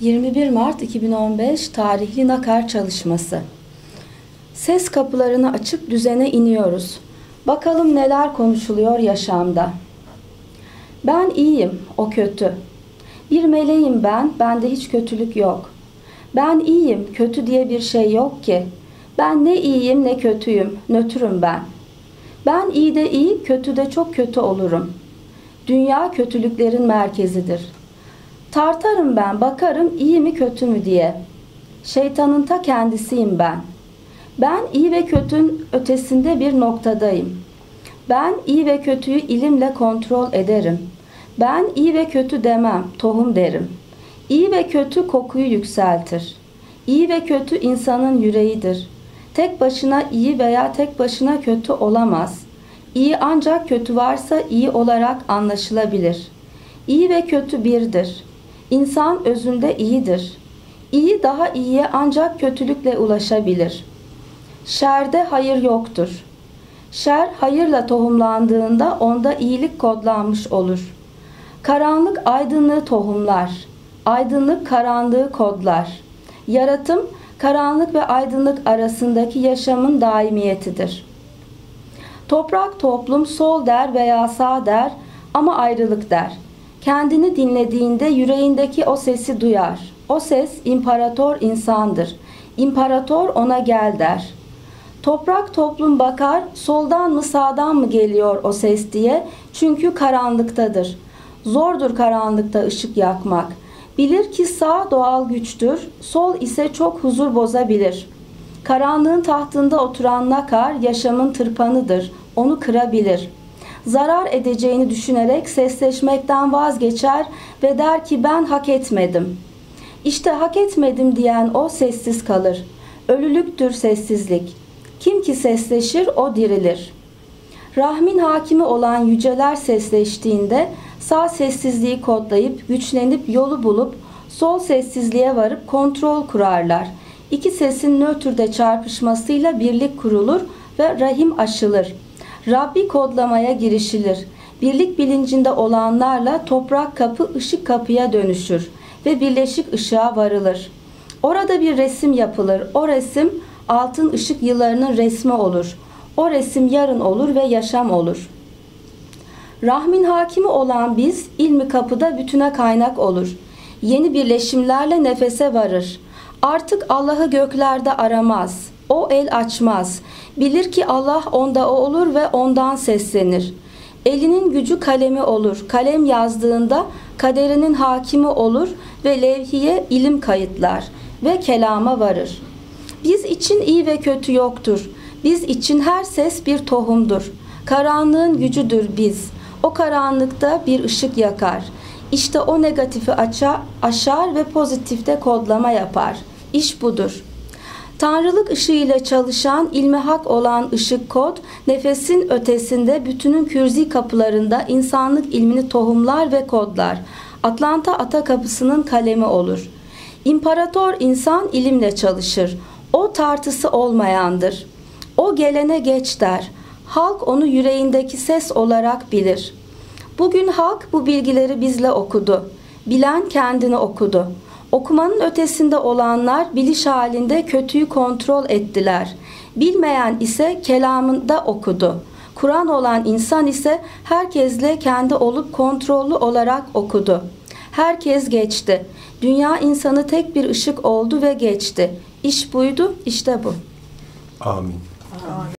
21 Mart 2015 tarihli nakar çalışması. Ses kapılarını açıp düzene iniyoruz. Bakalım neler konuşuluyor yaşamda. Ben iyiyim, o kötü. Bir meleğim ben, bende hiç kötülük yok. Ben iyiyim, kötü diye bir şey yok ki. Ben ne iyiyim ne kötüyüm, nötrüm ben. Ben iyi de iyi, kötü de çok kötü olurum. Dünya kötülüklerin merkezidir. Tartarım ben, bakarım iyi mi kötü mü diye. Şeytanın ta kendisiyim ben. Ben iyi ve kötünün ötesinde bir noktadayım. Ben iyi ve kötüyü ilimle kontrol ederim. Ben iyi ve kötü demem, tohum derim. İyi ve kötü kokuyu yükseltir. İyi ve kötü insanın yüreğidir. Tek başına iyi veya tek başına kötü olamaz. İyi ancak kötü varsa iyi olarak anlaşılabilir. İyi ve kötü birdir. İnsan özünde iyidir. İyi daha iyiye ancak kötülükle ulaşabilir. Şerde hayır yoktur. Şer hayırla tohumlandığında onda iyilik kodlanmış olur. Karanlık aydınlığı tohumlar. Aydınlık karanlığı kodlar. Yaratım karanlık ve aydınlık arasındaki yaşamın daimiyetidir. Toprak toplum sol der veya sağ der ama ayrılık der. Kendini dinlediğinde yüreğindeki o sesi duyar. O ses imparator insandır. İmparator ona gel der. Toprak toplum bakar, soldan mı sağdan mı geliyor o ses diye. Çünkü karanlıktadır. Zordur karanlıkta ışık yakmak. Bilir ki sağ doğal güçtür, sol ise çok huzur bozabilir. Karanlığın tahtında oturan nakar yaşamın tırpanıdır, onu kırabilir. Zarar edeceğini düşünerek sesleşmekten vazgeçer ve der ki ben hak etmedim. İşte hak etmedim diyen o sessiz kalır. Ölülüktür sessizlik. Kim ki sesleşir o dirilir. Rahmin hakimi olan yüceler sesleştiğinde sağ sessizliği kodlayıp güçlenip yolu bulup sol sessizliğe varıp kontrol kurarlar. İki sesin nötrde çarpışmasıyla birlik kurulur ve rahim aşılır. Rabbi kodlamaya girişilir. Birlik bilincinde olanlarla toprak kapı ışık kapıya dönüşür ve birleşik ışığa varılır. Orada bir resim yapılır. O resim altın ışık yıllarının resmi olur. O resim yarın olur ve yaşam olur. Rahmin hakimi olan biz ilmi kapıda bütüne kaynak olur. Yeni birleşimlerle nefese varır. Artık Allah'ı göklerde aramaz. O el açmaz. Bilir ki Allah onda o olur ve ondan seslenir. Elinin gücü kalemi olur. Kalem yazdığında kaderinin hakimi olur ve levhiye ilim kayıtlar ve kelama varır. Biz için iyi ve kötü yoktur. Biz için her ses bir tohumdur. Karanlığın gücüdür biz. O karanlıkta bir ışık yakar. İşte o negatifi açar, aşar ve pozitifte kodlama yapar. İş budur. Tanrılık ışığı ile çalışan ilmi hak olan ışık kod, nefesin ötesinde bütünün kürzi kapılarında insanlık ilmini tohumlar ve kodlar. Atlanta ata kapısının kalemi olur. İmparator insan ilimle çalışır. O tartısı olmayandır. O gelene geç der. Halk onu yüreğindeki ses olarak bilir. Bugün halk bu bilgileri bizle okudu. Bilen kendini okudu. Okumanın ötesinde olanlar biliş halinde kötüyü kontrol ettiler. Bilmeyen ise kelamında okudu. Kur'an olan insan ise herkesle kendi olup kontrollü olarak okudu. Herkes geçti. Dünya insanı tek bir ışık oldu ve geçti. İş buydu, işte bu. Amin. Amin.